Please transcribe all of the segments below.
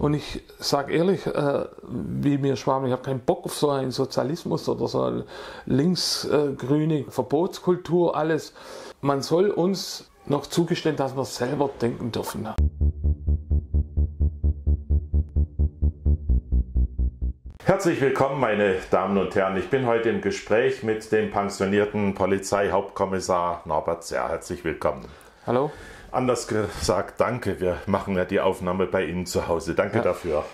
Und ich sage ehrlich, äh, wie mir Schwaben, ich habe keinen Bock auf so einen Sozialismus oder so eine linksgrüne Verbotskultur, alles. Man soll uns noch zugestehen, dass wir selber denken dürfen. Herzlich willkommen, meine Damen und Herren. Ich bin heute im Gespräch mit dem pensionierten Polizeihauptkommissar Norbert Zerr. Herzlich willkommen. Hallo. Anders gesagt, danke. Wir machen ja die Aufnahme bei Ihnen zu Hause. Danke ja. dafür.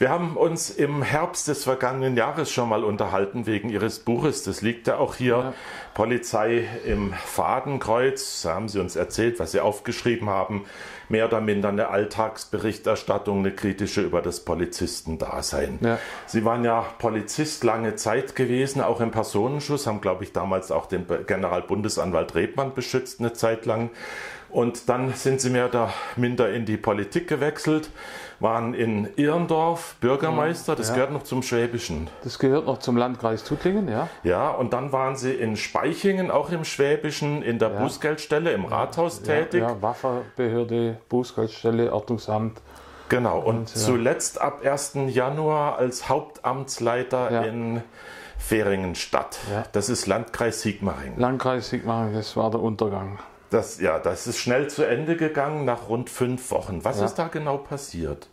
Wir haben uns im Herbst des vergangenen Jahres schon mal unterhalten wegen Ihres Buches. Das liegt ja auch hier. Ja. Polizei im Fadenkreuz. Da haben Sie uns erzählt, was Sie aufgeschrieben haben. Mehr oder minder eine Alltagsberichterstattung, eine kritische über das Polizistendasein. Ja. Sie waren ja Polizist lange Zeit gewesen, auch im Personenschutz, haben, glaube ich, damals auch den Generalbundesanwalt Rebmann beschützt eine Zeit lang. Und dann sind sie mehr oder minder in die Politik gewechselt, waren in Irndorf Bürgermeister, das ja. gehört noch zum Schwäbischen. Das gehört noch zum Landkreis Tuttlingen, ja. Ja, und dann waren sie in Speichingen, auch im Schwäbischen, in der ja. Bußgeldstelle, im Rathaus tätig. Ja, Waffenbehörde, Bußgeldstelle, Ordnungsamt. Genau, und, und zuletzt ab 1. Januar als Hauptamtsleiter in Feringenstadt. Das ist Landkreis Sigmaringen. Landkreis Sigmaringen, das war der Untergang. Das, ja, das ist schnell zu Ende gegangen nach rund fünf Wochen. Was ja. ist da genau passiert?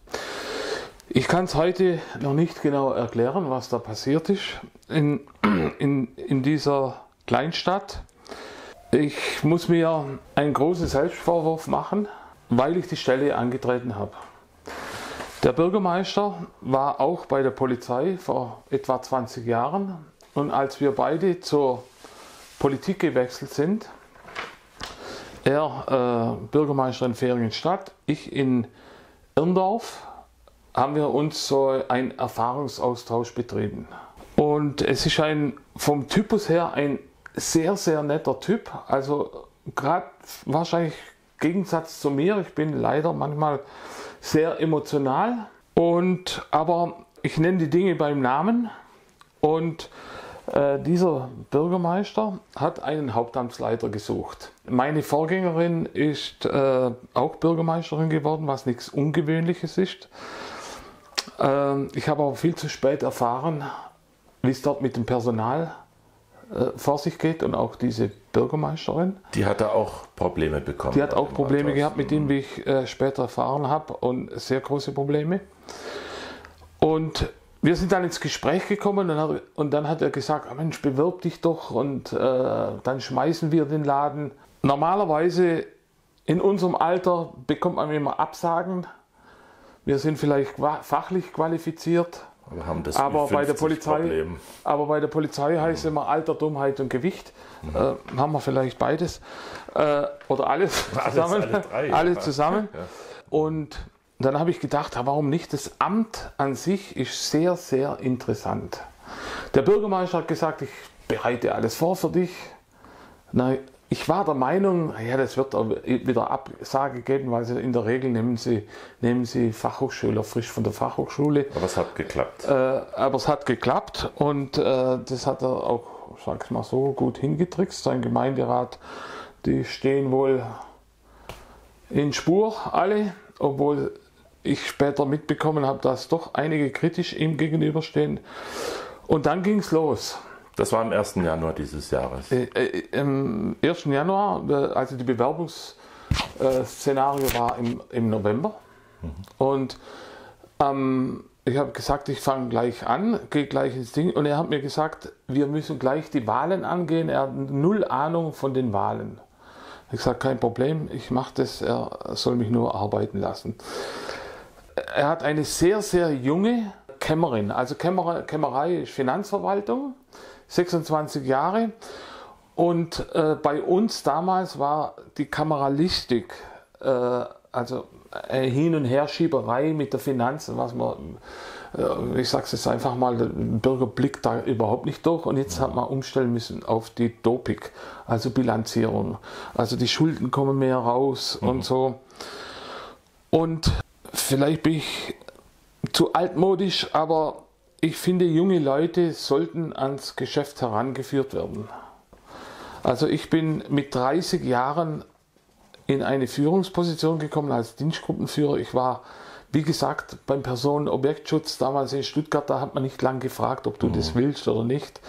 Ich kann es heute noch nicht genau erklären, was da passiert ist in, in, in dieser Kleinstadt. Ich muss mir einen großen Selbstvorwurf machen, weil ich die Stelle angetreten habe. Der Bürgermeister war auch bei der Polizei vor etwa 20 Jahren und als wir beide zur Politik gewechselt sind, er äh, Bürgermeister in Ferienstadt, ich in Irndorf, haben wir uns so einen Erfahrungsaustausch betrieben. Und es ist ein vom Typus her ein sehr, sehr netter Typ. Also gerade wahrscheinlich Gegensatz zu mir. Ich bin leider manchmal sehr emotional. Und aber ich nenne die Dinge beim Namen. Und äh, dieser Bürgermeister hat einen Hauptamtsleiter gesucht. Meine Vorgängerin ist äh, auch Bürgermeisterin geworden, was nichts Ungewöhnliches ist. Äh, ich habe aber viel zu spät erfahren, wie es dort mit dem Personal äh, vor sich geht und auch diese Bürgermeisterin. Die hatte auch Probleme bekommen. Die hat auch Probleme gehabt mit denen, wie ich äh, später erfahren habe, und sehr große Probleme. Und wir sind dann ins Gespräch gekommen und, hat, und dann hat er gesagt, oh Mensch, bewirb dich doch und äh, dann schmeißen wir den Laden. Normalerweise in unserem Alter bekommt man immer Absagen. Wir sind vielleicht fachlich qualifiziert, aber, haben das aber bei der Polizei, aber bei der Polizei heißt mhm. immer Alter, Dummheit und Gewicht. Mhm. Äh, haben wir vielleicht beides äh, oder alles, alles zusammen. Alles, drei, alles zusammen. Ja. Und dann habe ich gedacht, warum nicht? Das Amt an sich ist sehr, sehr interessant. Der Bürgermeister hat gesagt, ich bereite alles vor für dich. Na, ich war der Meinung, ja, das wird wieder Absage geben, weil sie in der Regel nehmen sie, nehmen sie Fachhochschüler frisch von der Fachhochschule. Aber es hat geklappt. Äh, aber es hat geklappt und äh, das hat er auch, sag ich mal so, gut hingetrickst. Sein Gemeinderat, die stehen wohl in Spur alle, obwohl ich später mitbekommen habe, dass doch einige kritisch ihm gegenüberstehen. Und dann ging es los. Das war am 1. Januar dieses Jahres. Äh, äh, Im 1. Januar, äh, also die Bewerbungsszenario war im, im November. Mhm. Und ähm, ich habe gesagt, ich fange gleich an, gehe gleich ins Ding. Und er hat mir gesagt, wir müssen gleich die Wahlen angehen. Er hat null Ahnung von den Wahlen. Ich gesagt, kein Problem, ich mache das, er soll mich nur arbeiten lassen er hat eine sehr, sehr junge Kämmerin. Also Kämmer, Kämmerei ist Finanzverwaltung, 26 Jahre. Und äh, bei uns damals war die Kameralistik, äh, also eine Hin- und Herschieberei mit der Finanz, was man, äh, ich sage es jetzt einfach mal, der Bürger blickt da überhaupt nicht durch. Und jetzt hat man umstellen müssen auf die Dopik, also Bilanzierung. Also die Schulden kommen mehr raus mhm. und so. Und Vielleicht bin ich zu altmodisch, aber ich finde, junge Leute sollten ans Geschäft herangeführt werden. Also ich bin mit 30 Jahren in eine Führungsposition gekommen als Dienstgruppenführer. Ich war wie gesagt, beim Personenobjektschutz damals in Stuttgart, da hat man nicht lange gefragt, ob du mhm. das willst oder nicht.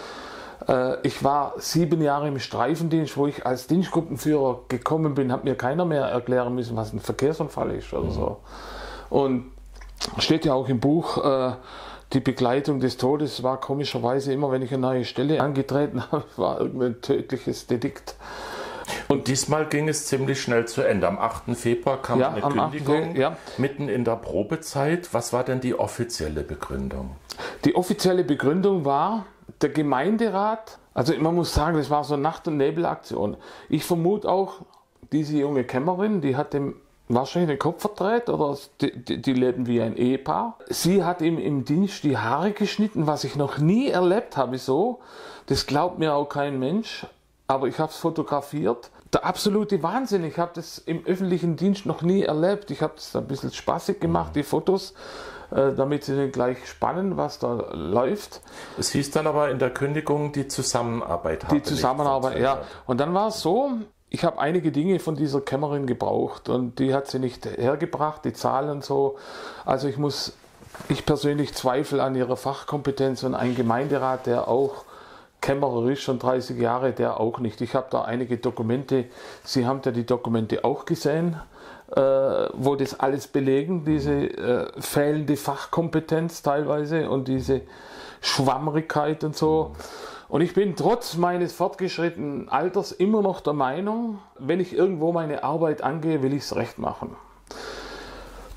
Äh, ich war sieben Jahre im Streifendienst, wo ich als Dienstgruppenführer gekommen bin, hat mir keiner mehr erklären müssen, was ein Verkehrsunfall ist oder mhm. so. Und steht ja auch im Buch, äh, die Begleitung des Todes war komischerweise immer, wenn ich eine neue Stelle angetreten habe, war irgendein tödliches Delikt. Und diesmal ging es ziemlich schnell zu Ende. Am 8. Februar kam ja, eine Kündigung, 8. ja. mitten in der Probezeit. Was war denn die offizielle Begründung? Die offizielle Begründung war, der Gemeinderat, also man muss sagen, das war so eine Nacht- und Nebelaktion. Ich vermute auch, diese junge Kämmerin, die hat dem wahrscheinlich den Kopf verdreht oder die, die, die, leben wie ein Ehepaar. Sie hat ihm im Dienst die Haare geschnitten, was ich noch nie erlebt habe so. Das glaubt mir auch kein Mensch, aber ich habe es fotografiert. Der absolute Wahnsinn. Ich habe das im öffentlichen Dienst noch nie erlebt. Ich habe das ein bisschen spaßig gemacht, die Fotos, äh, damit sie nicht gleich spannen, was da läuft. Es hieß dann aber in der Kündigung, die Zusammenarbeit Die Zusammenarbeit, ja. Und dann war es so, ich habe einige Dinge von dieser Kämmerin gebraucht und die hat sie nicht hergebracht, die Zahlen und so. Also ich muss, ich persönlich zweifle an ihrer Fachkompetenz und ein Gemeinderat, der auch Kämmerer ist, schon 30 Jahre, der auch nicht. Ich habe da einige Dokumente, Sie haben ja die Dokumente auch gesehen, äh, wo das alles belegen, diese äh, fehlende Fachkompetenz teilweise und diese Schwammrigkeit und so. Und ich bin trotz meines fortgeschrittenen Alters immer noch der Meinung, wenn ich irgendwo meine Arbeit angehe, will ich es recht machen.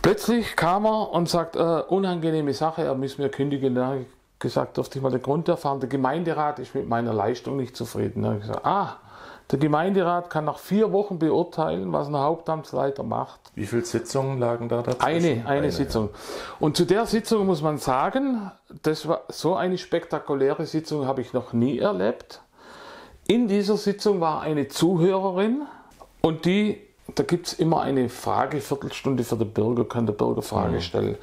Plötzlich kam er und sagt, äh, unangenehme Sache, er muss mir kündigen. Da habe ich gesagt, durfte ich mal den Grund erfahren. Der Gemeinderat ist mit meiner Leistung nicht zufrieden. Da habe ich gesagt, ah, der Gemeinderat kann nach vier Wochen beurteilen, was ein Hauptamtsleiter macht. Wie viele Sitzungen lagen da dazwischen? Eine, eine, eine Sitzung. Ja. Und zu der Sitzung muss man sagen, das war so eine spektakuläre Sitzung habe ich noch nie erlebt. In dieser Sitzung war eine Zuhörerin und die, da gibt es immer eine Frage, Viertelstunde für den Bürger, kann der Bürger Frage mhm.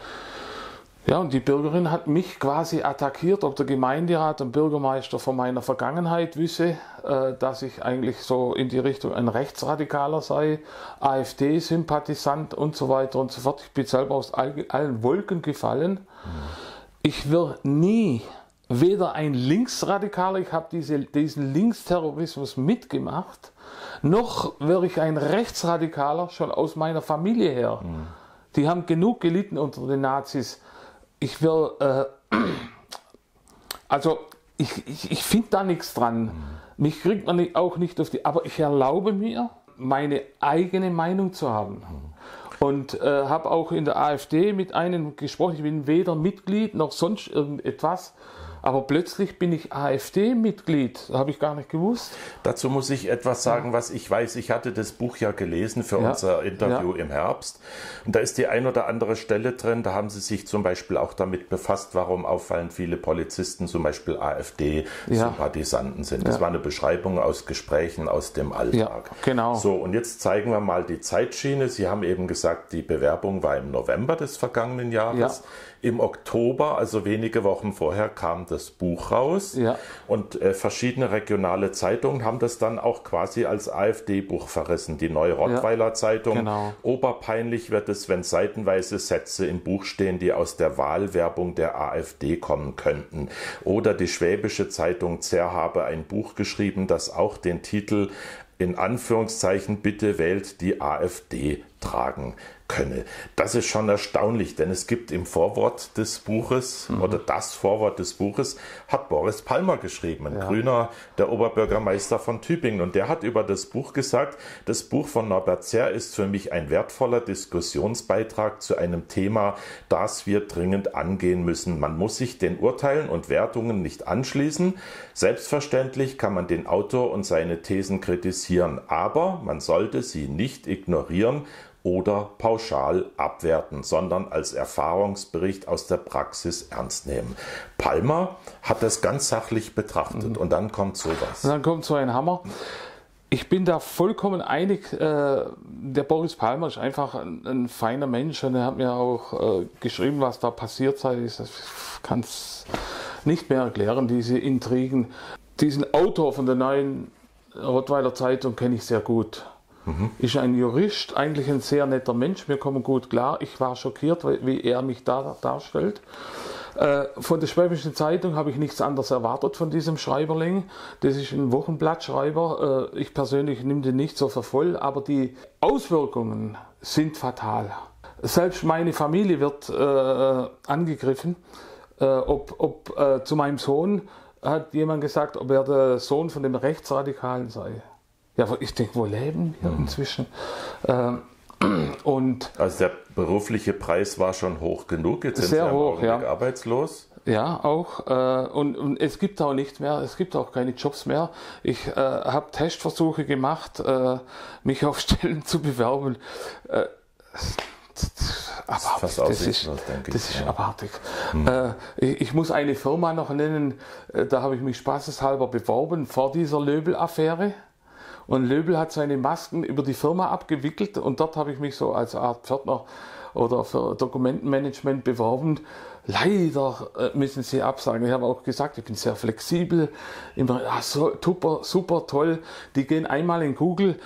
Ja, und die Bürgerin hat mich quasi attackiert, ob der Gemeinderat und Bürgermeister von meiner Vergangenheit wisse, äh, dass ich eigentlich so in die Richtung ein Rechtsradikaler sei, AfD-Sympathisant und so weiter und so fort. Ich bin selber aus allen Wolken gefallen. Ich will nie weder ein Linksradikaler, ich habe diese, diesen Linksterrorismus mitgemacht, noch wäre ich ein Rechtsradikaler schon aus meiner Familie her. Mhm. Die haben genug gelitten unter den Nazis ich will, äh, also ich, ich, ich finde da nichts dran. Mhm. Mich kriegt man auch nicht auf die, aber ich erlaube mir, meine eigene Meinung zu haben. Mhm. Und äh, habe auch in der AfD mit einem gesprochen, ich bin weder Mitglied noch sonst irgendetwas. Aber plötzlich bin ich AfD-Mitglied. Habe ich gar nicht gewusst. Dazu muss ich etwas sagen, was ich weiß. Ich hatte das Buch ja gelesen für ja. unser Interview ja. im Herbst. Und da ist die ein oder andere Stelle drin. Da haben sie sich zum Beispiel auch damit befasst, warum auffallend viele Polizisten zum Beispiel AfD-Sympathisanten sind. Das war eine Beschreibung aus Gesprächen aus dem Alltag. Ja, genau. So, und jetzt zeigen wir mal die Zeitschiene. Sie haben eben gesagt, die Bewerbung war im November des vergangenen Jahres. Im Oktober, also wenige Wochen vorher, kam das Buch raus. Ja. Und äh, verschiedene regionale Zeitungen haben das dann auch quasi als AfD-Buch verrissen. Die Neue Rottweiler ja, Zeitung. Genau. Oberpeinlich wird es, wenn seitenweise Sätze im Buch stehen, die aus der Wahlwerbung der AfD kommen könnten. Oder die Schwäbische Zeitung Zer habe ein Buch geschrieben, das auch den Titel in Anführungszeichen bitte wählt die AfD tragen könne. Das ist schon erstaunlich, denn es gibt im Vorwort des Buches mhm. oder das Vorwort des Buches hat Boris Palmer geschrieben, ein ja. Grüner, der Oberbürgermeister von Tübingen. Und der hat über das Buch gesagt, das Buch von Norbert Zer ist für mich ein wertvoller Diskussionsbeitrag zu einem Thema, das wir dringend angehen müssen. Man muss sich den Urteilen und Wertungen nicht anschließen. Selbstverständlich kann man den Autor und seine Thesen kritisieren, aber man sollte sie nicht ignorieren oder pauschal abwerten, sondern als Erfahrungsbericht aus der Praxis ernst nehmen. Palmer hat das ganz sachlich betrachtet mhm. und dann kommt sowas. Und dann kommt so ein Hammer. Ich bin da vollkommen einig. Äh, der Boris Palmer ist einfach ein, ein feiner Mensch und er hat mir auch äh, geschrieben, was da passiert sei. Ich kann es nicht mehr erklären, diese Intrigen. Diesen Autor von der neuen Rottweiler Zeitung kenne ich sehr gut. Mhm. ist ein Jurist, eigentlich ein sehr netter Mensch. Wir kommen gut klar. Ich war schockiert, wie er mich da darstellt. Äh, von der Schwäbischen Zeitung habe ich nichts anderes erwartet von diesem Schreiberling. Das ist ein Wochenblattschreiber. Äh, ich persönlich nehme den nicht so für voll, aber die Auswirkungen sind fatal. Selbst meine Familie wird äh, angegriffen. Ob, ob zu meinem Sohn hat jemand gesagt, ob er der Sohn von dem Rechtsradikalen sei. Ja, ich denke, wo leben wir mhm. inzwischen? Ähm, und also der berufliche Preis war schon hoch genug. Jetzt sind sehr Sie hoch, ja. arbeitslos. Ja, auch. Äh, und, und, es gibt auch nichts mehr, es gibt auch keine Jobs mehr. Ich äh, habe Testversuche gemacht, äh, mich auf Stellen zu bewerben. Äh, abartig. Das, ist, das ist ja. abartig. Hm. Äh, ich, ich, muss eine Firma noch nennen, äh, da habe ich mich spaßeshalber beworben vor dieser Löbel-Affäre. Und Löbel hat seine Masken über die Firma abgewickelt und dort habe ich mich so als Art Pförtner oder für Dokumentenmanagement beworben. Leider äh, müssen sie absagen. Ich habe auch gesagt, ich bin sehr flexibel. Immer, ja, so, super, super toll. Die gehen einmal in Google,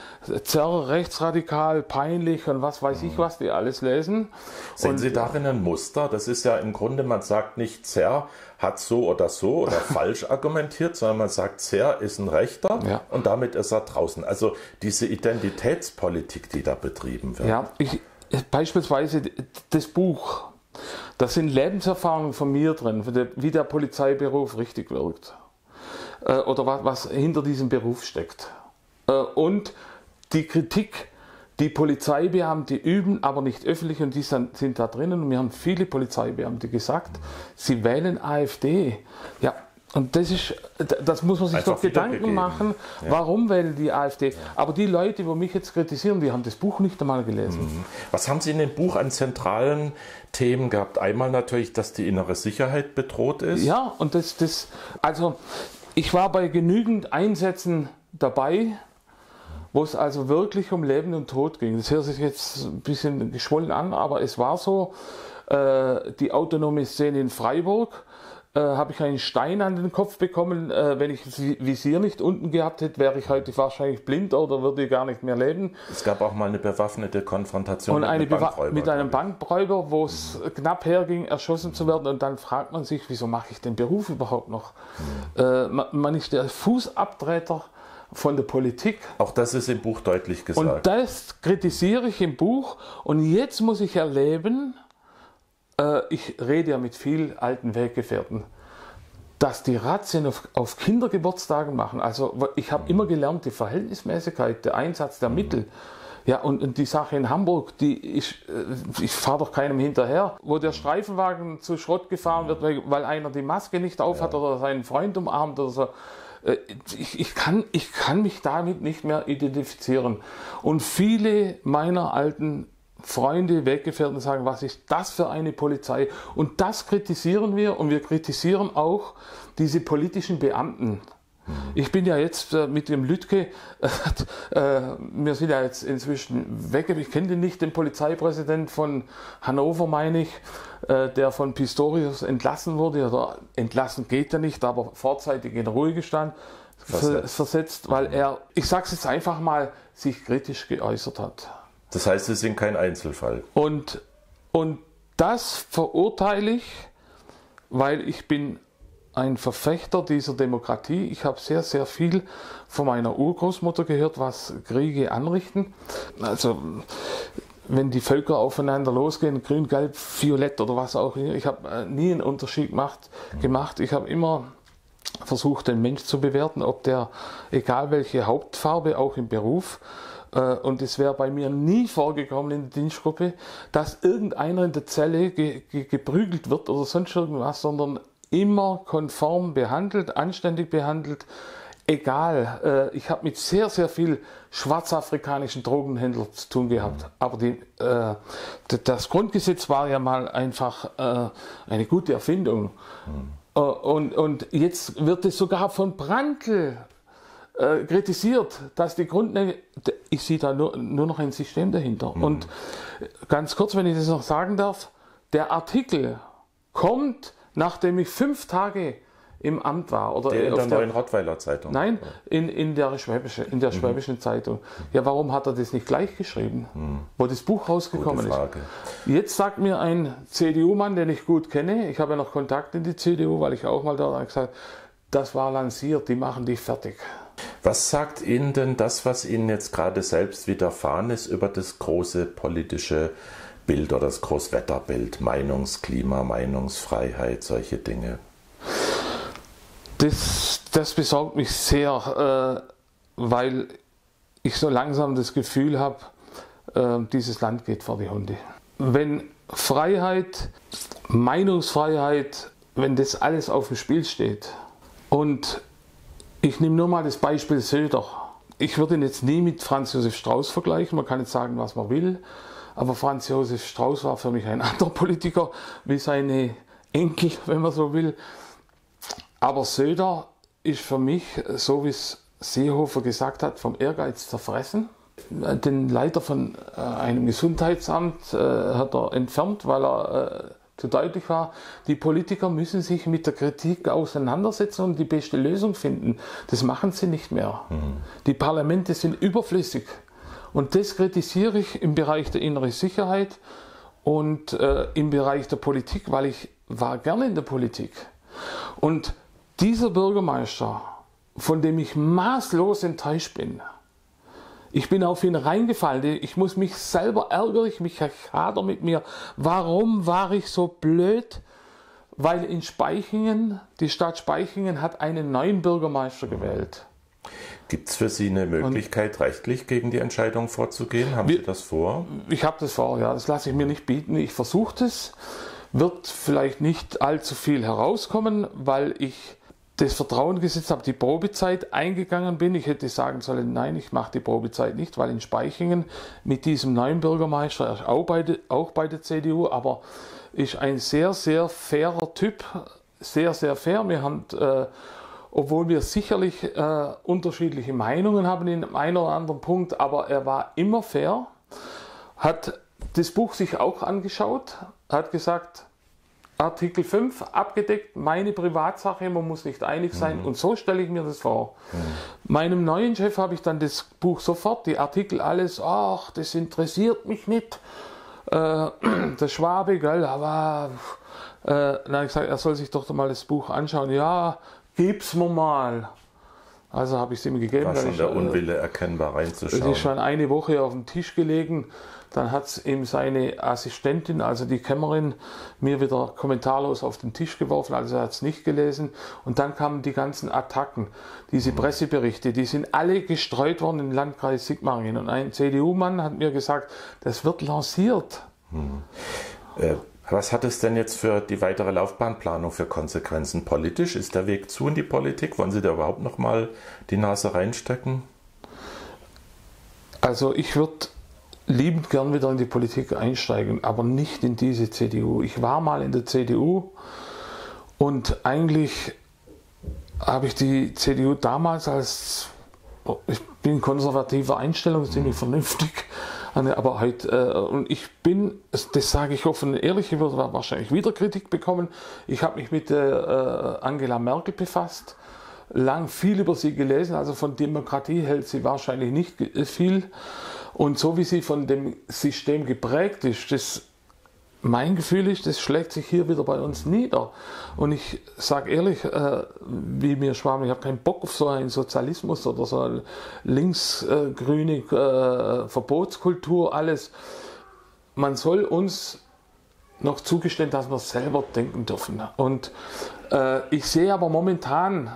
Zerr, rechtsradikal, peinlich und was weiß ich, was die alles lesen. Sehen und, Sie darin ein Muster? Das ist ja im Grunde, man sagt nicht Zerr hat so oder so oder falsch argumentiert, sondern man sagt, Zerr ist ein Rechter ja. und damit ist er draußen. Also diese Identitätspolitik, die da betrieben wird. Ja, ich, beispielsweise das Buch, da sind Lebenserfahrungen von mir drin, wie der Polizeiberuf richtig wirkt. Äh, oder was, hinter diesem Beruf steckt. Äh, und die Kritik, die Polizeibeamte üben, aber nicht öffentlich und die sind, sind da drinnen. Und mir haben viele Polizeibeamte gesagt, sie wählen AfD. Ja, und das ist, das muss man sich Einfach doch Gedanken machen, ja. warum wählen die AfD. Ja. Aber die Leute, die mich jetzt kritisieren, die haben das Buch nicht einmal gelesen. Mhm. Was haben Sie in dem Buch an zentralen Themen gehabt? Einmal natürlich, dass die innere Sicherheit bedroht ist. Ja, und das, das also ich war bei genügend Einsätzen dabei, wo es also wirklich um Leben und Tod ging. Das hört sich jetzt ein bisschen geschwollen an, aber es war so. Äh, die autonome Szene in Freiburg, äh, habe ich einen Stein an den Kopf bekommen. Äh, wenn ich das Visier nicht unten gehabt hätte, wäre ich heute wahrscheinlich blind oder würde gar nicht mehr leben. Es gab auch mal eine bewaffnete Konfrontation und mit, eine Bankräuber, mit einem Bankräuber, wo es mhm. knapp herging, erschossen zu werden. Und dann fragt man sich, wieso mache ich den Beruf überhaupt noch? Mhm. Äh, man, man ist der Fußabtreter von der Politik. Auch das ist im Buch deutlich gesagt. Und das kritisiere ich im Buch. Und jetzt muss ich erleben, ich rede ja mit vielen alten Weggefährten, dass die Razzien auf, auf Kindergeburtstagen machen. Also ich habe immer gelernt, die Verhältnismäßigkeit, der Einsatz der Mittel. Ja, und, und die Sache in Hamburg, die ist, äh, ich fahre doch keinem hinterher, wo der Streifenwagen zu Schrott gefahren wird, weil, weil einer die Maske nicht aufhat ja. oder seinen Freund umarmt oder so. Äh, ich, ich, kann, ich kann mich damit nicht mehr identifizieren. Und viele meiner alten Freunde, Weggefährten sagen, was ist das für eine Polizei? Und das kritisieren wir und wir kritisieren auch diese politischen Beamten. Ich bin ja jetzt äh, mit dem Lütke, äh, wir sind ja jetzt inzwischen weg, ich kenne den nicht, den Polizeipräsident von Hannover, meine ich, äh, der von Pistorius entlassen wurde, oder entlassen geht er nicht, aber vorzeitig in Ruhegestand versetzt, versetzt weil er, ich sage es jetzt einfach mal, sich kritisch geäußert hat. Das heißt, Sie sind kein Einzelfall. Und, und das verurteile ich, weil ich bin ein Verfechter dieser Demokratie. Ich habe sehr, sehr viel von meiner Urgroßmutter gehört, was Kriege anrichten. Also wenn die Völker aufeinander losgehen, grün, gelb, violett oder was auch immer. Ich habe äh, nie einen Unterschied gemacht. gemacht. Ich habe immer versucht, den Mensch zu bewerten, ob der, egal welche Hauptfarbe, auch im Beruf, und es wäre bei mir nie vorgekommen in der Dienstgruppe, dass irgendeiner in der Zelle ge ge geprügelt wird oder sonst irgendwas, sondern immer konform behandelt, anständig behandelt. Egal, äh, ich habe mit sehr, sehr viel schwarzafrikanischen Drogenhändlern zu tun gehabt. Aber die, äh, das Grundgesetz war ja mal einfach äh, eine gute Erfindung. Mhm. Und, und jetzt wird es sogar von Brandl äh, kritisiert, dass die Grundlage, ich sehe da nur, nur noch ein System dahinter. Mhm. Und ganz kurz, wenn ich das noch sagen darf, der Artikel kommt, nachdem ich fünf Tage im Amt war. Oder Der in der auf neuen Rottweiler Zeitung. Nein, in, in der, Schwäbische, in der Schwäbischen Zeitung. Ja, warum hat er das nicht gleich geschrieben, wo das Buch rausgekommen ist? Jetzt sagt mir ein CDU-Mann, den ich gut kenne, ich habe ja noch Kontakt in die CDU, weil ich auch mal da habe gesagt, das war lanciert, die machen die fertig. Was sagt Ihnen denn das, was Ihnen jetzt gerade selbst widerfahren ist, über das große politische Bild oder das Großwetterbild, Meinungsklima, Meinungsfreiheit, solche Dinge? Das, das besorgt mich sehr, äh, weil ich so langsam das Gefühl habe, äh, dieses Land geht vor die Hunde. Wenn Freiheit, Meinungsfreiheit, wenn das alles auf dem Spiel steht und ich nehme nur mal das Beispiel Söder. Ich würde ihn jetzt nie mit Franz Josef Strauß vergleichen, man kann jetzt sagen, was man will, aber Franz Josef Strauß war für mich ein anderer Politiker wie seine Enkel, wenn man so will. Aber Söder ist für mich, so wie es Seehofer gesagt hat, vom Ehrgeiz zerfressen. Den Leiter von äh, einem Gesundheitsamt äh, hat er entfernt, weil er äh, zu deutlich war. Die Politiker müssen sich mit der Kritik auseinandersetzen und die beste Lösung finden. Das machen sie nicht mehr. Die Parlamente sind überflüssig. Und das kritisiere ich im Bereich der inneren Sicherheit und äh, im Bereich der Politik, weil ich war gerne in der Politik. Und dieser Bürgermeister, von dem ich maßlos enttäuscht bin, ich bin auf ihn reingefallen. Ich muss mich selber ärgern, ich mich hader mit mir. Warum war ich so blöd? Weil in Speichingen, die Stadt Speichingen hat einen neuen Bürgermeister gewählt. Gibt es für Sie eine Möglichkeit, rechtlich gegen die Entscheidung vorzugehen? Haben Wir- Sie das vor? Ich habe das vor, ja, das lasse ich mir nicht bieten. Ich versuche es. Wird vielleicht nicht allzu viel herauskommen, weil ich das Vertrauen gesetzt habe, die Probezeit eingegangen bin. Ich hätte sagen sollen, nein, ich mache die Probezeit nicht, weil in Speichingen mit diesem neuen Bürgermeister, er ist auch bei, der- auch bei der CDU, aber ist ein sehr, sehr fairer Typ, sehr, sehr fair. Wir haben, äh, obwohl wir sicherlich äh, unterschiedliche Meinungen haben in einem oder anderen Punkt, aber er war immer fair, hat das Buch sich auch angeschaut, hat gesagt, Artikel 5 abgedeckt, meine Privatsache, man muss nicht einig sein und so stelle ich mir das vor. Meinem neuen Chef habe ich dann das Buch sofort, die Artikel alles, ach, das interessiert mich nicht. Äh, der Schwabe, gell, aber äh, habe ich gesagt, er soll sich doch mal das Buch anschauen. Ja, gib's mir mal. Also habe ich es ihm gegeben. War schon ich, der äh, Unwille erkennbar es reinzuschauen? ist schon eine Woche auf dem Tisch gelegen. Dann hat es ihm seine Assistentin, also die Kämmerin, mir wieder kommentarlos auf den Tisch geworfen. Also er hat es nicht gelesen. Und dann kamen die ganzen Attacken, diese Presseberichte, die sind alle gestreut worden im Landkreis Sigmaringen. Und ein CDU-Mann hat mir gesagt, das wird lanciert. Äh, was hat es denn jetzt für die weitere Laufbahnplanung für Konsequenzen? Politisch ist der Weg zu in die Politik? Wollen Sie da überhaupt noch mal die Nase reinstecken? Also ich würde liebend gern wieder in die Politik einsteigen, aber nicht in diese CDU. Ich war mal in der CDU und eigentlich habe ich die CDU damals als, ich bin konservativer Einstellung, ziemlich vernünftig, aber heute, äh, und ich bin, das sage ich offen ehrlich, ich würde wahrscheinlich wieder Kritik bekommen, ich habe mich mit äh, Angela Merkel befasst, lang viel über sie gelesen, also von Demokratie hält sie wahrscheinlich nicht ge- viel. Und so wie sie von dem System geprägt ist, das mein Gefühl ist, das schlägt sich hier wieder bei uns nieder. Und ich sage ehrlich, äh, wie mir Schwaben, ich habe keinen Bock auf so einen Sozialismus oder so eine linksgrüne äh, Verbotskultur, alles. Man soll uns noch zugestehen, dass wir selber denken dürfen. Und äh, ich sehe aber momentan,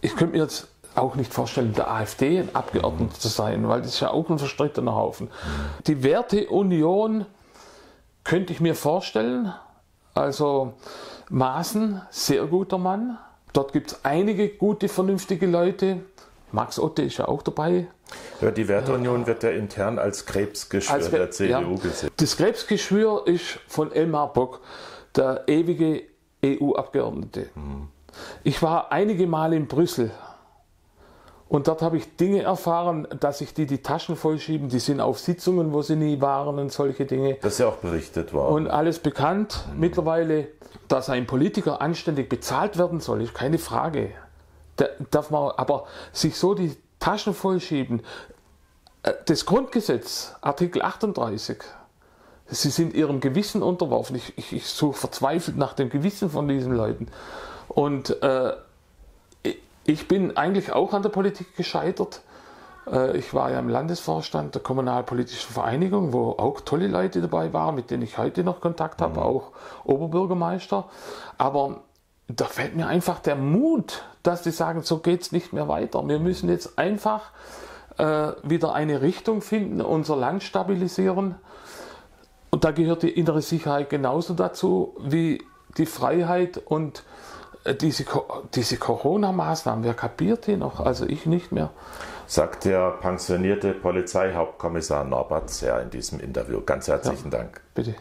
ich könnte mir jetzt auch nicht vorstellen, der AfD ein Abgeordneter zu sein, weil das ist ja auch ein verstrittener Haufen. Die Werteunion könnte ich mir vorstellen. Also Maaßen, sehr guter Mann. Dort gibt es einige gute, vernünftige Leute. Max Otte ist ja auch dabei. Ja, die Werteunion wird ja intern als Krebsgeschwür Als der CDU ja. gesehen. Das Krebsgeschwür ist von Elmar Bock, der ewige EU-Abgeordnete. Ich war einige Male in Brüssel Und dort habe ich Dinge erfahren, dass sich die die Taschen vollschieben. Die sind auf Sitzungen, wo sie nie waren und solche Dinge. Das ist ja auch berichtet worden. Und alles bekannt mhm. mittlerweile, dass ein Politiker anständig bezahlt werden soll, ist keine Frage. Da darf man aber sich so die Taschen vollschieben. Äh, das Grundgesetz, Artikel 38, sie sind ihrem Gewissen unterworfen. Ich, ich, ich suche verzweifelt nach dem Gewissen von diesen Leuten. Und äh, ich bin eigentlich auch an der Politik gescheitert. Äh, ich war ja im Landesvorstand der Kommunalpolitischen Vereinigung, wo auch tolle Leute dabei waren, mit denen ich heute noch Kontakt habe, mhm. auch Oberbürgermeister. Aber da fällt mir einfach der Mut, dass die sagen, so geht es nicht mehr weiter. Wir müssen jetzt einfach äh, wieder eine Richtung finden, unser Land stabilisieren. Und da gehört die innere Sicherheit genauso dazu wie die Freiheit und äh, diese, diese Corona-Maßnahmen, wer kapiert die noch? Also ich nicht mehr. Sagt der pensionierte Polizeihauptkommissar Norbert Serr in diesem Interview. Ganz herzlichen ja, Dank. Bitte.